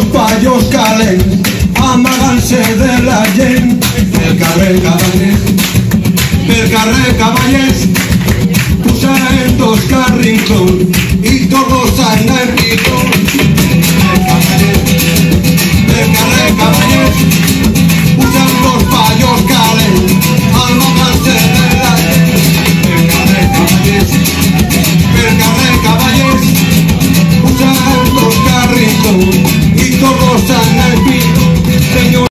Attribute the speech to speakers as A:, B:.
A: los payos calen, amaganse de la gent del carrer Cabanyes, del carrer Cabanyes, posarem dos carrincons i todos andan.